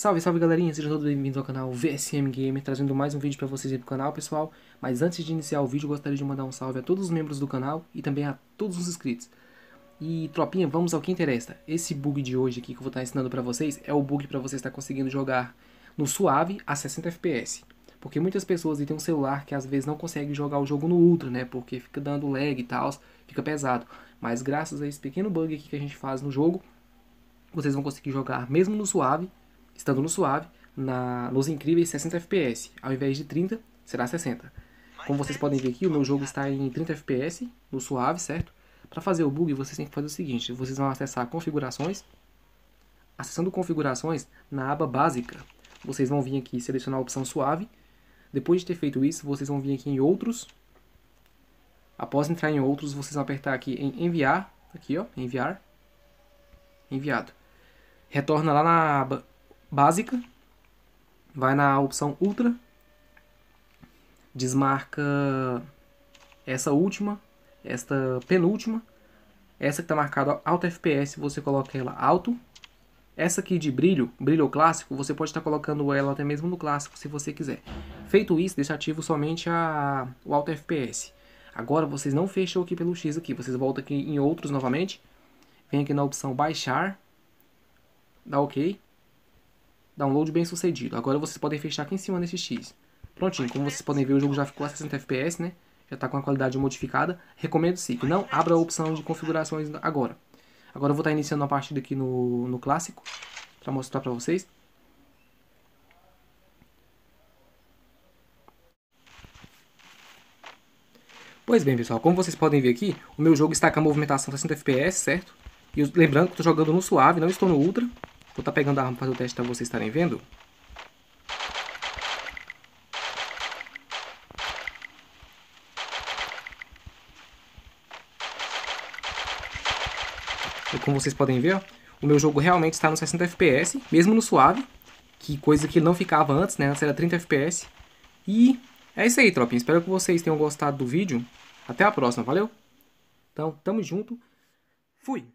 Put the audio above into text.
Salve, salve galerinha, sejam todos bem-vindos ao canal VSM Gamer, trazendo mais um vídeo para vocês aí pro canal, pessoal. Mas antes de iniciar o vídeo, gostaria de mandar um salve a todos os membros do canal e também a todos os inscritos. E, tropinha, vamos ao que interessa. Esse bug de hoje aqui que eu vou estar ensinando para vocês é o bug para você estar conseguindo jogar no suave a 60 FPS. Porque muitas pessoas têm um celular que às vezes não consegue jogar o jogo no Ultra, né? Porque fica dando lag e tal, fica pesado. Mas graças a esse pequeno bug aqui que a gente faz no jogo, vocês vão conseguir jogar mesmo no suave estando no suave, na, nos incríveis 60 FPS, ao invés de 30, será 60. Como vocês podem ver aqui, o meu jogo está em 30 FPS, no suave, certo? Para fazer o bug, vocês têm que fazer o seguinte, vocês vão acessar configurações, acessando configurações, na aba básica, vocês vão vir aqui selecionar a opção suave, depois de ter feito isso, vocês vão vir aqui em outros, após entrar em outros, vocês vão apertar aqui em enviar, aqui ó, enviar, enviado. Retorna lá na aba básica, vai na opção Ultra, desmarca essa última, esta penúltima, essa que está marcada Alto FPS, você coloca ela alto. Essa aqui de brilho, brilho clássico, você pode estar tá colocando ela até mesmo no clássico, se você quiser. Feito isso, deixa ativo somente a, o Alto FPS. Agora, vocês não fecham aqui pelo X aqui, vocês voltam aqui em outros novamente. Vem aqui na opção baixar, dá OK. Download bem sucedido. Agora vocês podem fechar aqui em cima nesse X. Prontinho, como vocês podem ver, o jogo já ficou a 60 FPS, né? Já está com a qualidade modificada. Recomendo sim, não abra a opção de configurações agora. Agora eu vou estar iniciando a partida aqui no, no clássico, para mostrar para vocês. Pois bem, pessoal, como vocês podem ver aqui, o meu jogo está com a movimentação 60 FPS, certo? E lembrando que estou jogando no suave, não estou no ultra. Vou estar tá pegando a arma para fazer o teste para vocês estarem vendo. E como vocês podem ver, ó, o meu jogo realmente está no 60 FPS, mesmo no suave, que coisa que não ficava antes, né? Antes era 30 FPS. E é isso aí, tropinha. Espero que vocês tenham gostado do vídeo. Até a próxima, valeu? Então, tamo junto. Fui!